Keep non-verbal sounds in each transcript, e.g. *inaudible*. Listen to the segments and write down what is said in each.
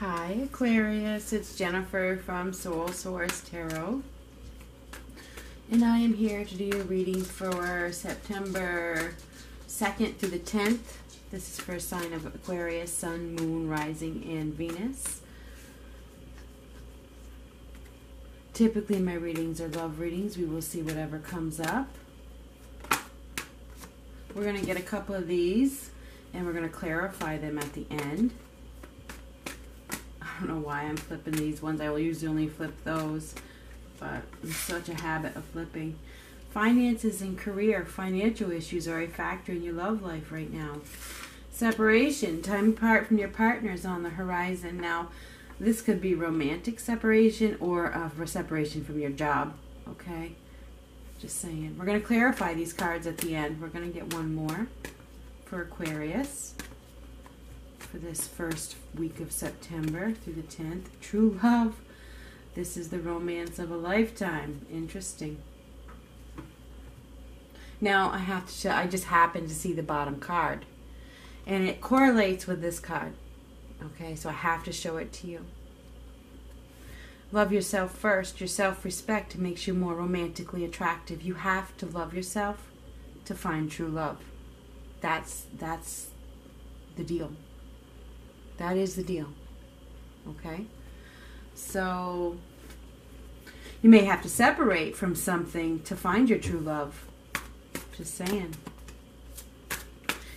Hi, Aquarius. It's Jennifer from Soul Source Tarot. And I am here to do your reading for September 2nd through the 10th. This is for a sign of Aquarius, Sun, Moon, Rising, and Venus. Typically, my readings are love readings. We will see whatever comes up. We're going to get a couple of these and we're going to clarify them at the end. I don't know why I'm flipping these ones. I will usually only flip those, but I'm such a habit of flipping. Finances and career, financial issues are a factor in your love life right now. Separation, time apart from your partner is on the horizon. Now, this could be romantic separation or uh, separation from your job, okay? Just saying. We're going to clarify these cards at the end. We're going to get one more for Aquarius for this first week of September through the 10th. True love. This is the romance of a lifetime. Interesting. Now I have to I just happened to see the bottom card. And it correlates with this card. Okay, so I have to show it to you. Love yourself first. Your self respect makes you more romantically attractive. You have to love yourself to find true love. That's that's the deal. That is the deal. Okay? So you may have to separate from something to find your true love. Just saying.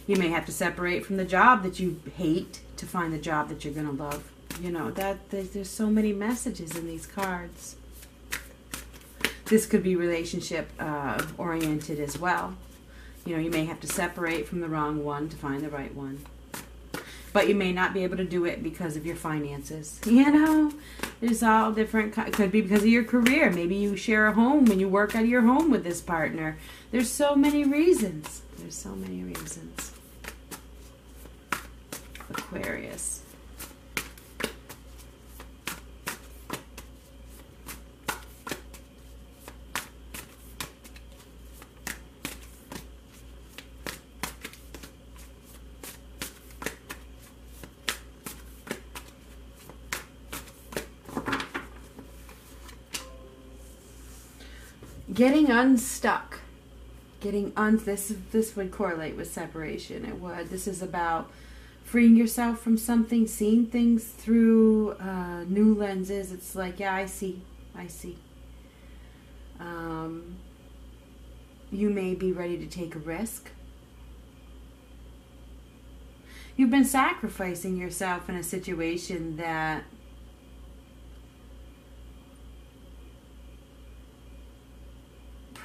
You may have to separate from the job that you hate to find the job that you're going to love. You know, that there's so many messages in these cards. This could be relationship uh, oriented as well. You know, you may have to separate from the wrong one to find the right one but you may not be able to do it because of your finances. You know, it's all different. It could be because of your career. Maybe you share a home and you work out of your home with this partner. There's so many reasons. There's so many reasons. Aquarius. Getting unstuck getting on this this would correlate with separation. It would this is about freeing yourself from something seeing things through uh, new lenses. It's like yeah i see i see. Um, you may be ready to take a risk. You've been sacrificing yourself in a situation that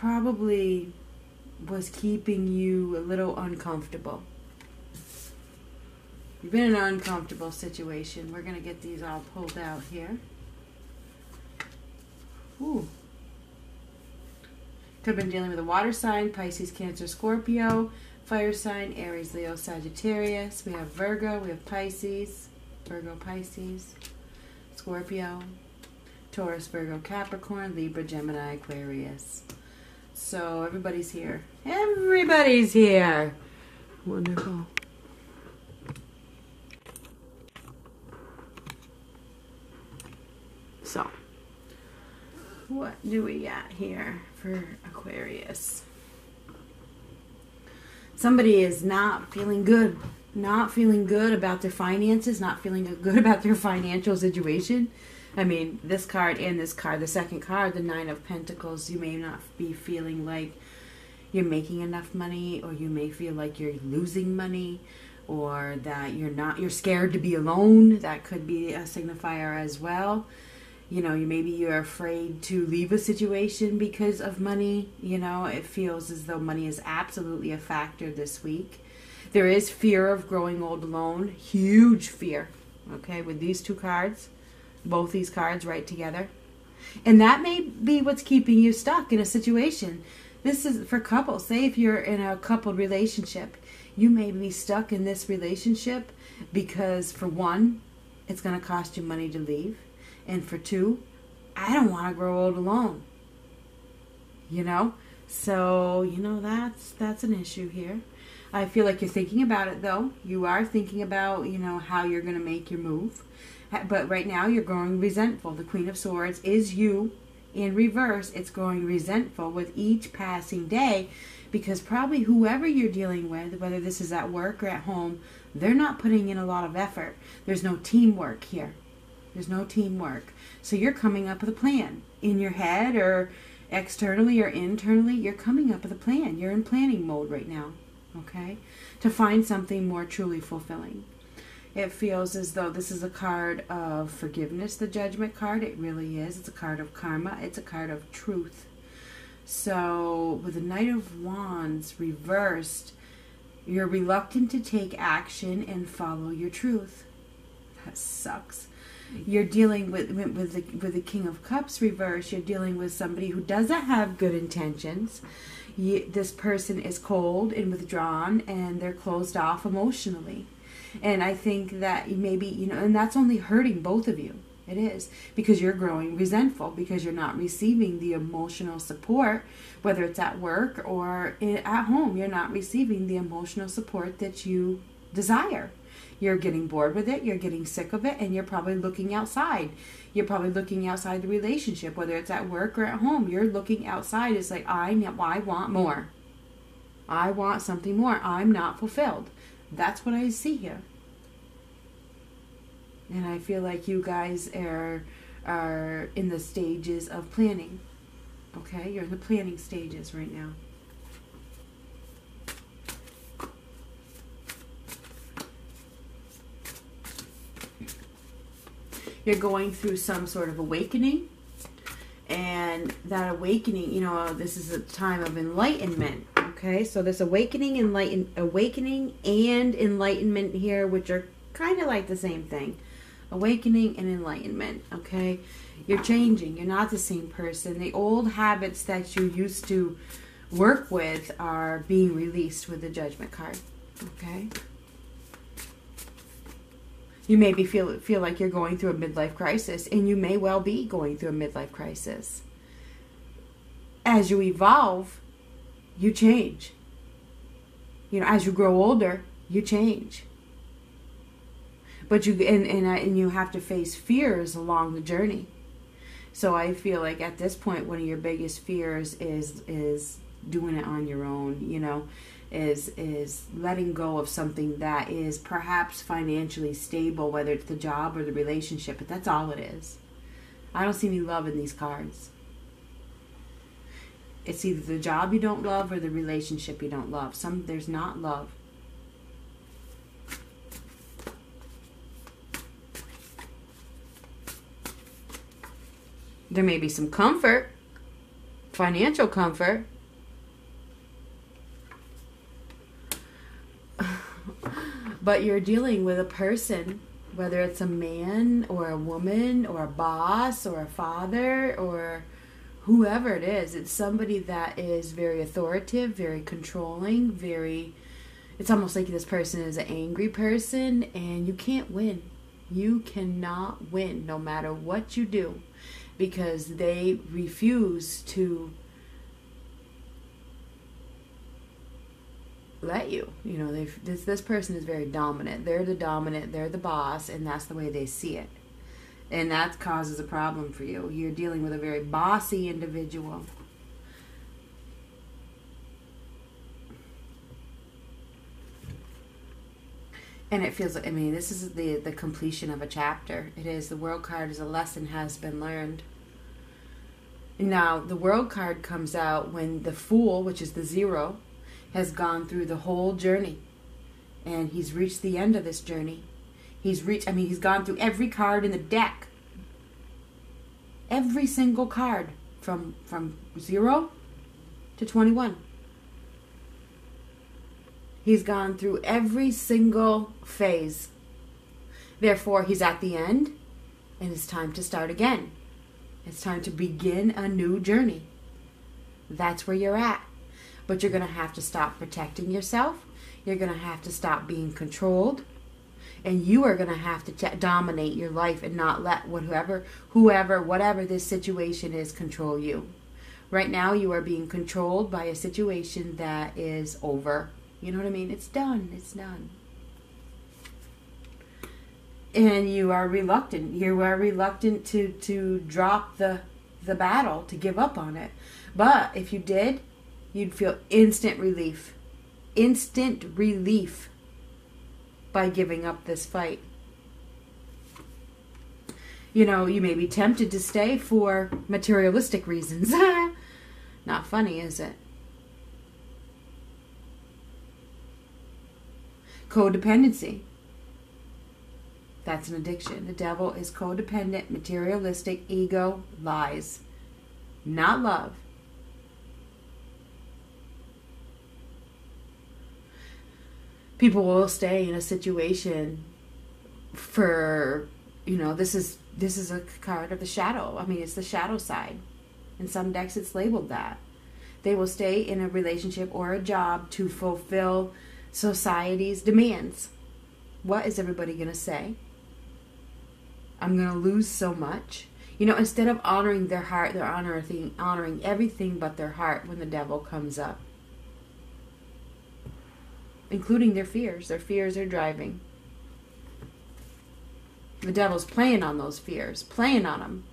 probably was keeping you a little uncomfortable. You've been in an uncomfortable situation. We're going to get these all pulled out here. Ooh. Could have been dealing with a water sign, Pisces, Cancer, Scorpio, fire sign, Aries, Leo, Sagittarius. We have Virgo, we have Pisces, Virgo, Pisces, Scorpio, Taurus, Virgo, Capricorn, Libra, Gemini, Aquarius. So everybody's here. Everybody's here. Wonderful. So, what do we got here for Aquarius? Somebody is not feeling good, not feeling good about their finances, not feeling good *laughs* about their financial situation I mean, this card and this card, the second card, the Nine of Pentacles, you may not be feeling like you're making enough money, or you may feel like you're losing money, or that you're not, you're scared to be alone. That could be a signifier as well. You know, you maybe you're afraid to leave a situation because of money. You know, it feels as though money is absolutely a factor this week. There is fear of growing old alone, huge fear. Okay, with these two cards both these cards right together. And that may be what's keeping you stuck in a situation. This is for couples. Say if you're in a coupled relationship, you may be stuck in this relationship because, for one, it's going to cost you money to leave. And for two, I don't want to grow old alone. You know? So, you know, that's that's an issue here. I feel like you're thinking about it though. You are thinking about, you know, how you're going to make your move. But right now you're growing resentful. The Queen of Swords is you in reverse. It's growing resentful with each passing day because probably whoever you're dealing with, whether this is at work or at home, they're not putting in a lot of effort. There's no teamwork here. There's no teamwork. So you're coming up with a plan in your head or externally or internally. You're coming up with a plan. You're in planning mode right now, okay? To find something more truly fulfilling. It feels as though this is a card of forgiveness, the judgment card. It really is. It's a card of karma, it's a card of truth. So, with the Knight of Wands reversed, you're reluctant to take action and follow your truth. That sucks. You're dealing with with the with the King of Cups reverse. You're dealing with somebody who doesn't have good intentions. You, this person is cold and withdrawn, and they're closed off emotionally. And I think that maybe you know, and that's only hurting both of you. It is because you're growing resentful because you're not receiving the emotional support, whether it's at work or at home. You're not receiving the emotional support that you desire. You're getting bored with it, you're getting sick of it, and you're probably looking outside. You're probably looking outside the relationship, whether it's at work or at home. You're looking outside. It's like, I, I want more. I want something more. I'm not fulfilled. That's what I see here and I feel like you guys are are in the stages of planning. Okay, you're in the planning stages right now. You're going through some sort of awakening, and that awakening, you know, this is a time of enlightenment. Okay, so this awakening, enlighten, awakening, and enlightenment here, which are kind of like the same thing awakening and enlightenment, okay? You're changing. You're not the same person. The old habits that you used to work with are being released with the judgment card, okay? You maybe feel feel like you're going through a midlife crisis and you may well be going through a midlife crisis. As you evolve, you change. You know, as you grow older, you change. But you and and, uh, and you have to face fears along the journey. So i feel like at this point one of your biggest fears is is doing it on your own you know is is letting go of something that is perhaps financially stable whether it's the job or the relationship but that's all it is. I don't see any love in these cards it's either the job you don't love or the relationship you don't love some there's not love There may be some comfort, financial comfort. *laughs* but you're dealing with a person, whether it's a man or a woman or a boss or a father or whoever it is. It's somebody that is very authoritative, very controlling, very. It's almost like this person is an angry person and you can't win. You cannot win no matter what you do because they refuse to let you. You know, they this this person is very dominant. They're the dominant. They're the boss, and that's the way they see it, and that causes a problem for you. You're dealing with a very bossy individual. and it feels like, i mean this is the the completion of a chapter. It is. The world card is a lesson has been learned. Now the world card comes out when the fool which is the zero has gone through the whole journey. And he's reached the end of this journey he's reached i mean he's gone through every card in the deck every single card from from 0 to 21 He's gone through every single phase. Therefore, he's at the end, and it's time to start again. It's time to begin a new journey. That's where you're at. But you're going to have to stop protecting yourself. You're going to have to stop being controlled. And you are going to have to dominate your life and not let whoever, whoever, whatever this situation is control you. Right now, you are being controlled by a situation that is over You know what I mean? It's done. It's done. And you are reluctant. You are reluctant to to drop the the battle, to give up on it. But if you did, you'd feel instant relief. Instant relief by giving up this fight. You know, you may be tempted to stay for materialistic reasons. *laughs* Not funny, is it? Codependency. That's an addiction. The devil is codependent, materialistic, ego, lies. Not love. People will stay in a situation for, you know, this is this is a card of the shadow. I mean, it's the shadow side. In some decks it's labeled that. They will stay in a relationship or a job to fulfill society's demands. What is everybody going to say? I'm going to lose so much. You know, instead of honoring their heart, they're honoring, honoring everything but their heart when the devil comes up. Including their fears. Their fears are driving. The devil's playing on those fears, playing on them.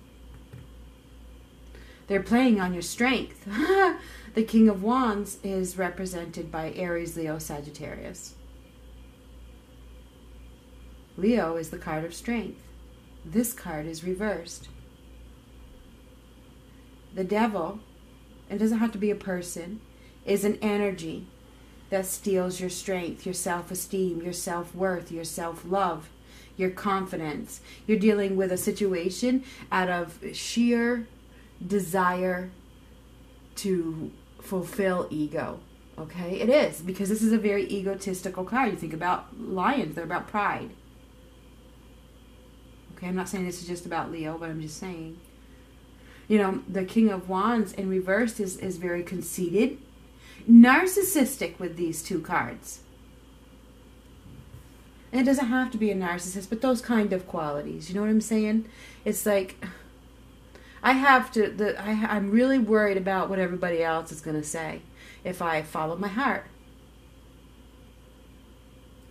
They're playing on your strength. *laughs* the King of Wands is represented by Aries, Leo, Sagittarius. Leo is the card of strength. This card is reversed. The devil, it doesn't have to be a person, is an energy that steals your strength, your self esteem, your self worth, your self love, your confidence. You're dealing with a situation out of sheer desire to fulfill ego. Okay? It is, because this is a very egotistical card. You think about lions, they're about pride. Okay, I'm not saying this is just about Leo, but I'm just saying. You know, the King of Wands in reverse is, is very conceited, narcissistic with these two cards. And it doesn't have to be a narcissist, but those kind of qualities. You know what I'm saying? It's like I have to. The I, I'm really worried about what everybody else is going to say if I follow my heart.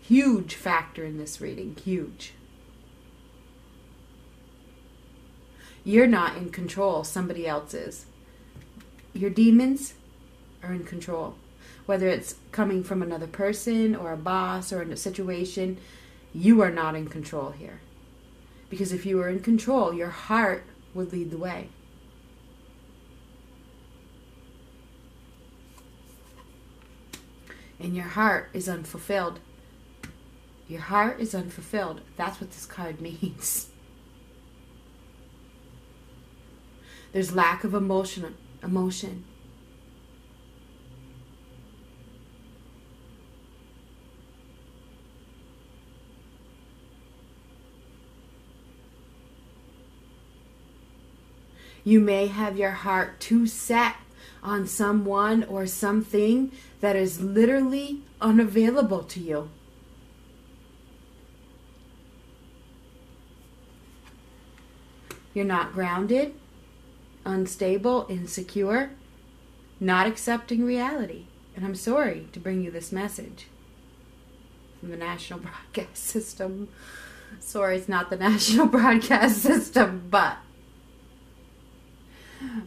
Huge factor in this reading. Huge. You're not in control. Somebody else is. Your demons are in control whether it's coming from another person or a boss or a situation, you are not in control here. Because if you were in control, your heart would lead the way. And your heart is unfulfilled. Your heart is unfulfilled. That's what this card *laughs* means. There's lack of emotion, emotion. You may have your heart too set on someone or something that is literally unavailable to you. You're not grounded, unstable, insecure, not accepting reality. And I'm sorry to bring you this message from the National *laughs* Broadcast System. Sorry, it's not the *laughs* National Broadcast System, but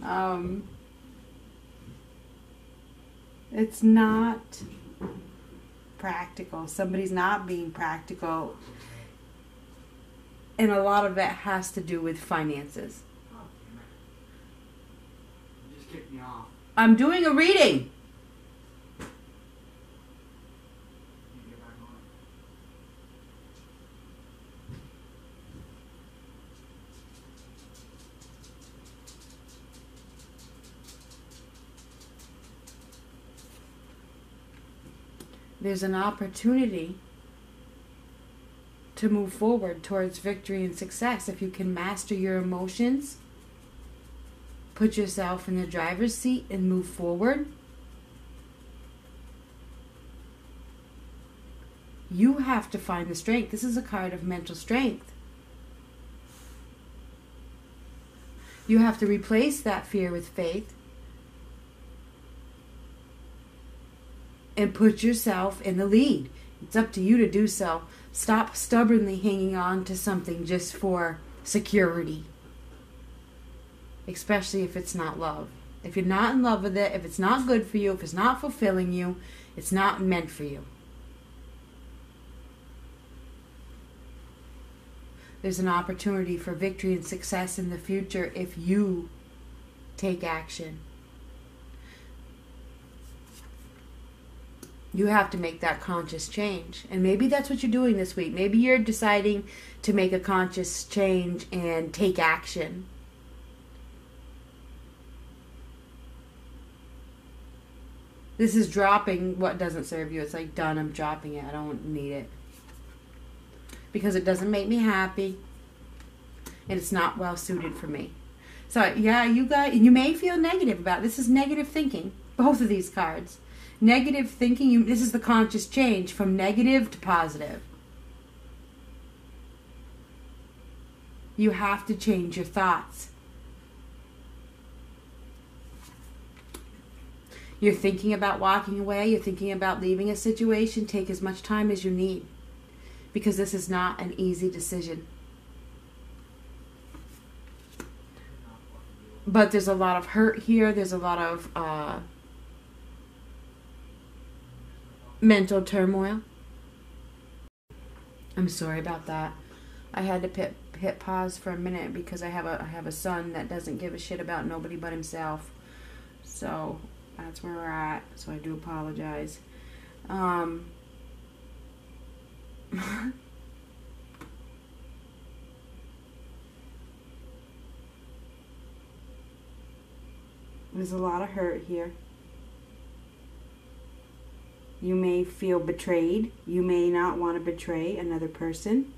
um, it's not practical. Somebody's not being practical. And a lot of it has to do with finances. Oh, just kicked me off. I'm doing a reading. There's an opportunity to move forward towards victory and success if you can master your emotions, put yourself in the driver's seat, and move forward. You have to find the strength. This is a card of mental strength. You have to replace that fear with faith and put yourself in the lead. It's up to you to do so. Stop stubbornly hanging on to something just for security, especially if it's not love. If you're not in love with it, if it's not good for you, if it's not fulfilling you, it's not meant for you. There's an opportunity for victory and success in the future if you take action. You have to make that conscious change. And maybe that's what you're doing this week. Maybe you're deciding to make a conscious change and take action. This is dropping what doesn't serve you. It's like done, I'm dropping it. I don't need it. Because it doesn't make me happy. And it's not well suited for me. So yeah, you got you may feel negative about it. this is negative thinking. Both of these cards. Negative thinking, you, this is the conscious change from negative to positive. You have to change your thoughts. You're thinking about walking away, you're thinking about leaving a situation, take as much time as you need because this is not an easy decision. But there's a lot of hurt here, there's a lot of uh, mental turmoil. I'm sorry about that. I had to hit, hit pause for a minute because I have a I have a son that doesn't give a shit about nobody but himself. So that's where we're at. So I do apologize. Um, *laughs* There's a lot of hurt here. You may feel betrayed. You may not want to betray another person.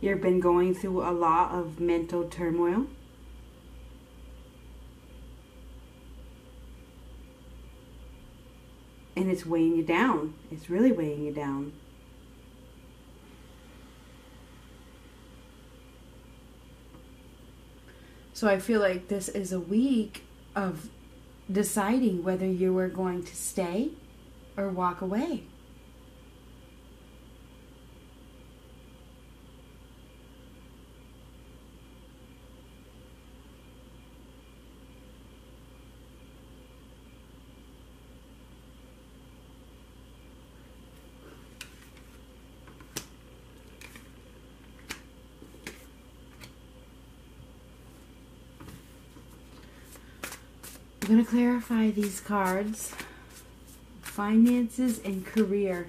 You've been going through a lot of mental turmoil. And it's weighing you down. It's really weighing you down. So I feel like this is a week of deciding whether you are going to stay or walk away. I'm going to clarify these cards. Finances and career.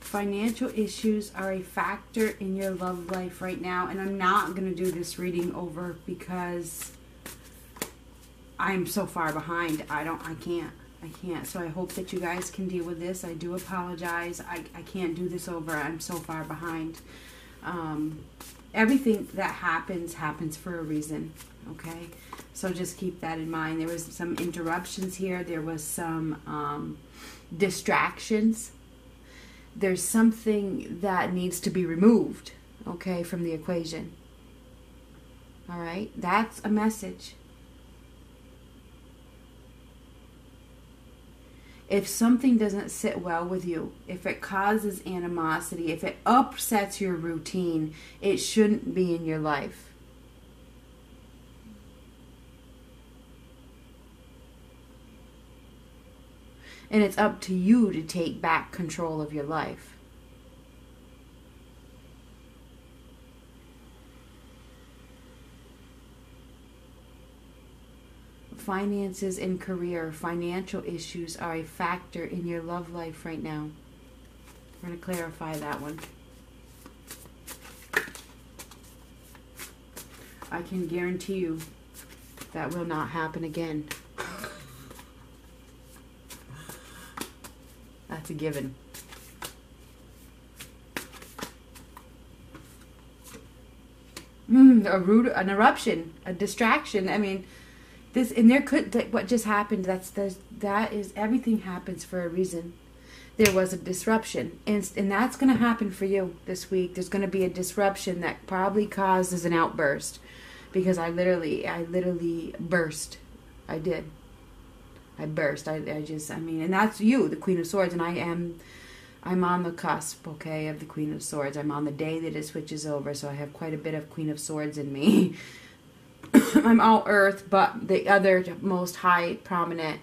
Financial issues are a factor in your love life right now. And I'm not going to do this reading over because I'm so far behind. I don't, I can't. I can't. So I hope that you guys can deal with this. I do apologize. I, I can't do this over. I'm so far behind. Um, everything that happens, happens for a reason. Okay? So just keep that in mind. There was some interruptions here. There was some um, distractions. There's something that needs to be removed, okay, from the equation. All right? That's a message. If something doesn't sit well with you, if it causes animosity, if it upsets your routine, it shouldn't be in your life. And it's up to you to take back control of your life. Finances and career, financial issues are a factor in your love life right now. We're going to clarify that one. I can guarantee you that will not happen again. That's a given. Mm, a rude, an eruption, a distraction. I mean, this and there could like, what just happened. That's the that is everything happens for a reason. There was a disruption, and and that's going to happen for you this week. There's going to be a disruption that probably causes an outburst, because I literally, I literally burst. I did. I burst. I, I just, I mean, and that's you, the Queen of Swords, and I am, I'm on the cusp, okay, of the Queen of Swords. I'm on the day that it switches over, so I have quite a bit of Queen of Swords in me. *laughs* *laughs* I'm all Earth, but the other most high prominent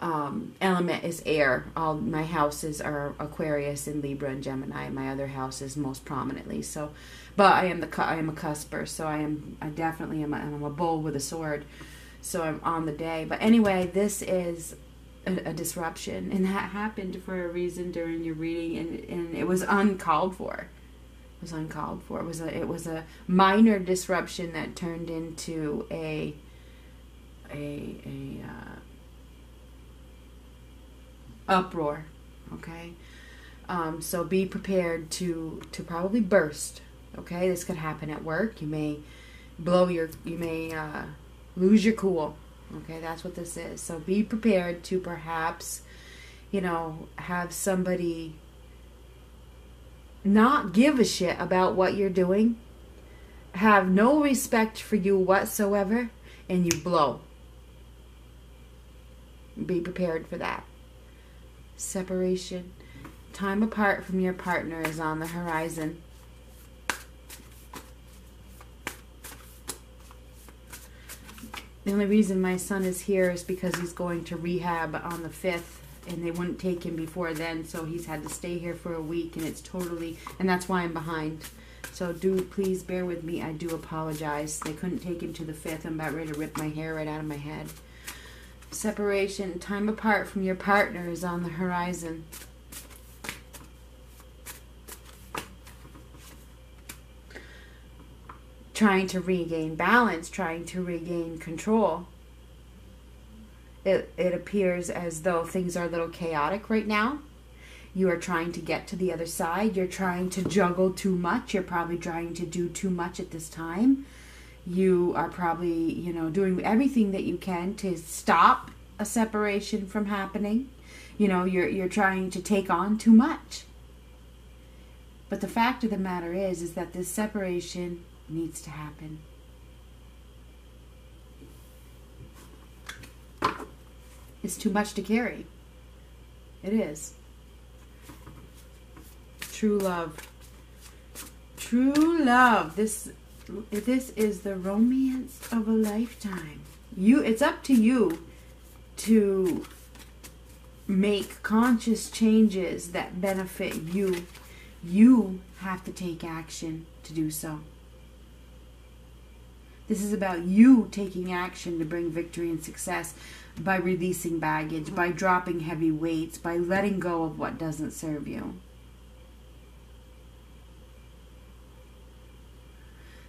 um, element is air. All my houses are Aquarius and Libra and Gemini. My other houses most prominently. So, but I am the I am a cusper, so I am I definitely am. A, I'm a bull with a sword, so I'm on the day. But anyway, this is a, a disruption, and that happened for a reason during your reading, and and it was uncalled for. Was uncalled for. It was a it was a minor disruption that turned into a a a uh, uproar. Okay, um, so be prepared to to probably burst. Okay, this could happen at work. You may blow your you may uh, lose your cool. Okay, that's what this is. So be prepared to perhaps, you know, have somebody not give a shit about what you're doing, have no respect for you whatsoever, and you blow. Be prepared for that separation. Time apart from your partner is on the horizon. The only reason my son is here is because he's going to rehab on the 5th and they wouldn't take him before then, so he's had to stay here for a week and it's totally, and that's why I'm behind. So do please bear with me. I do apologize. They couldn't take him to the 5th. I'm about ready to rip my hair right out of my head. Separation, time apart from your partner is on the horizon. Trying to regain balance, trying to regain control. It, it appears as though things are a little chaotic right now. You are trying to get to the other side. You're trying to juggle too much. You're probably trying to do too much at this time you are probably you know doing everything that you can to stop a separation from happening you know you're you're trying to take on too much but the fact of the matter is is that this separation needs to happen it's too much to carry it is true love true love this this is the romance of a lifetime. You it's up to you to make conscious changes that benefit you. You have to take action to do so. This is about you taking action to bring victory and success by releasing baggage, by dropping heavy weights, by letting go of what doesn't serve you.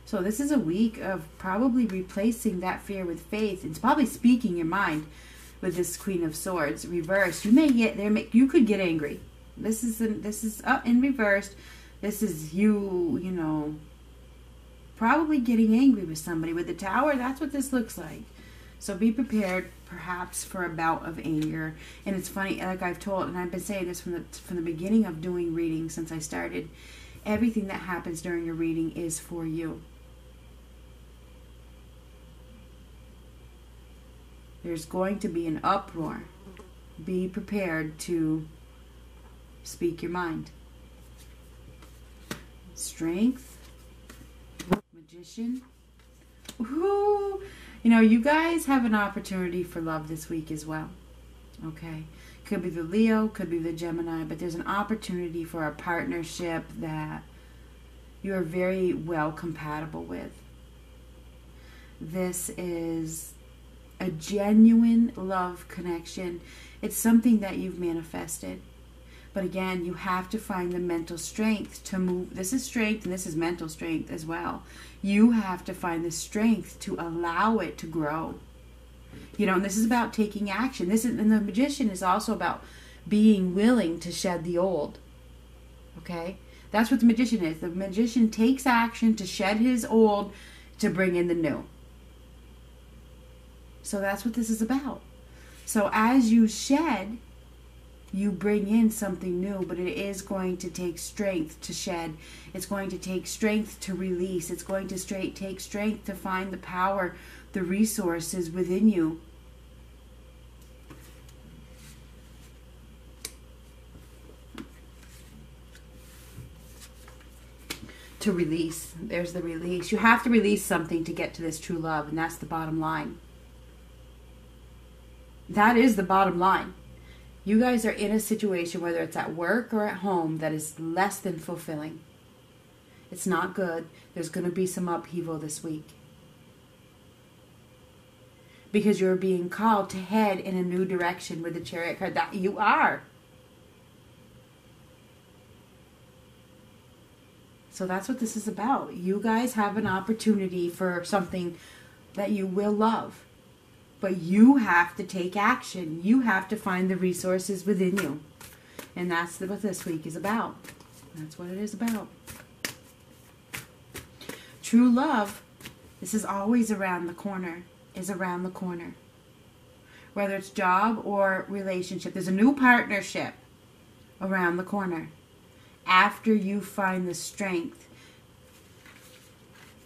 So this is a week of probably replacing that fear with faith. It's probably speaking your mind with this Queen of Swords reversed. You may get there. You could get angry. This is in, this is up in reversed. This is you. You know, probably getting angry with somebody with the Tower. That's what this looks like. So be prepared, perhaps, for a bout of anger. And it's funny, like I've told, and I've been saying this from the from the beginning of doing readings since I started. Everything that happens during a reading is for you. There's going to be an uproar. Be prepared to speak your mind. Strength, magician. Ooh, you know, you guys have an opportunity for love this week as well. Okay. Could be the Leo, could be the Gemini, but there's an opportunity for a partnership that you are very well compatible with. This is a genuine love connection. It's something that you've manifested. But again, you have to find the mental strength to move. This is strength and this is mental strength as well. You have to find the strength to allow it to grow. You know, and this is about taking action. This is and the magician is also about being willing to shed the old. Okay? That's what the magician is. The magician takes action to shed his old to bring in the new. So that's what this is about. So as you shed, you bring in something new, but it is going to take strength to shed. It's going to take strength to release. It's going to straight take strength to find the power, the resources within you. To release. There's the release. You have to release something to get to this true love, and that's the bottom line. That is the bottom line you guys are in a situation, whether it's at work or at home, that is less than fulfilling. It's not good. There's going to be some upheaval this week. Because you're being called to head in a new direction with the chariot card. That you are. So that's what this is about. You guys have an opportunity for something that you will love. But you have to take action. You have to find the resources within you. And that's what this week is about. That's what it is about. True love, this is always around the corner, is around the corner. Whether it's job or relationship, there's a new partnership around the corner after you find the strength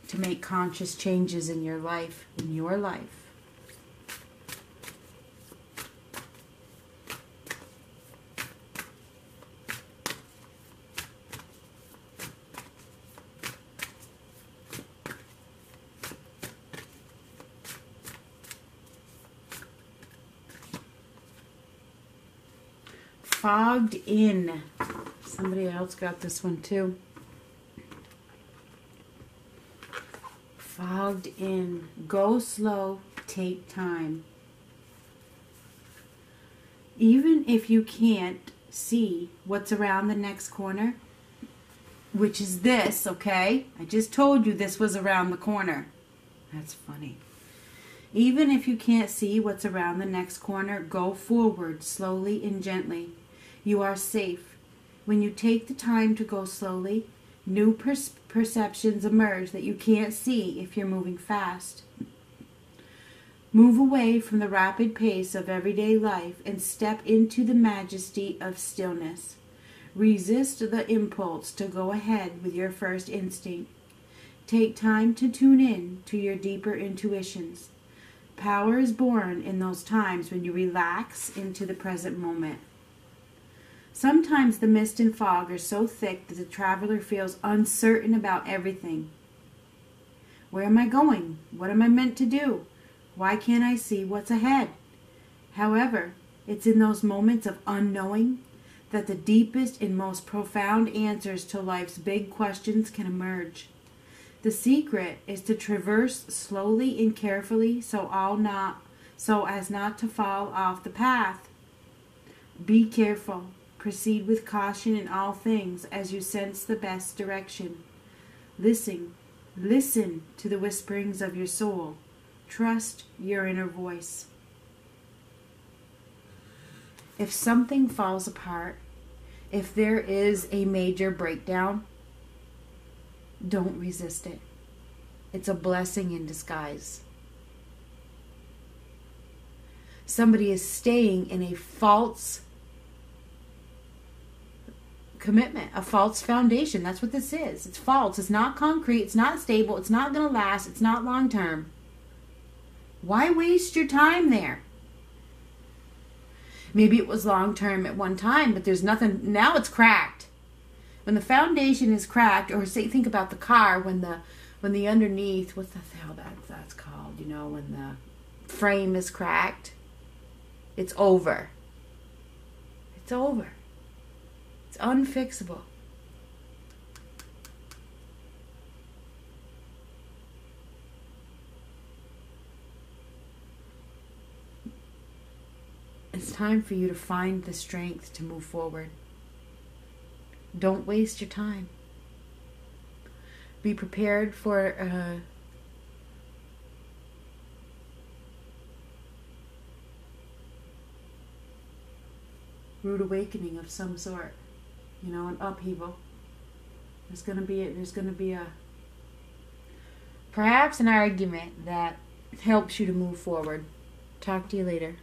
to make conscious changes in your life, in your life. Fogged in. Somebody else got this one too. Fogged in. Go slow, take time. Even if you can't see what's around the next corner, which is this, okay? I just told you this was around the corner. That's funny. Even if you can't see what's around the next corner, go forward slowly and gently. You are safe. When you take the time to go slowly, new per- perceptions emerge that you can't see if you're moving fast. Move away from the rapid pace of everyday life and step into the majesty of stillness. Resist the impulse to go ahead with your first instinct. Take time to tune in to your deeper intuitions. Power is born in those times when you relax into the present moment. Sometimes the mist and fog are so thick that the traveler feels uncertain about everything. Where am I going? What am I meant to do? Why can't I see what's ahead? However, it's in those moments of unknowing that the deepest and most profound answers to life's big questions can emerge. The secret is to traverse slowly and carefully so all not so as not to fall off the path. Be careful. Proceed with caution in all things as you sense the best direction. Listen, listen to the whisperings of your soul. Trust your inner voice. If something falls apart, if there is a major breakdown, don't resist it. It's a blessing in disguise. Somebody is staying in a false commitment, a false foundation. That's what this is. It's false. It's not concrete. It's not stable. It's not going to last. It's not long term. Why waste your time there? Maybe it was long term at one time, but there's nothing. Now it's cracked. When the foundation is cracked, or say, think about the car when the when the underneath, what's the hell that that's called? You know, when the frame is cracked, it's over. It's over. It's unfixable. It's time for you to find the strength to move forward. Don't waste your time. Be prepared for uh, rude awakening of some sort you know, an upheaval. There's going to be a, there's to be a perhaps an argument that helps you to move forward. Talk to you later.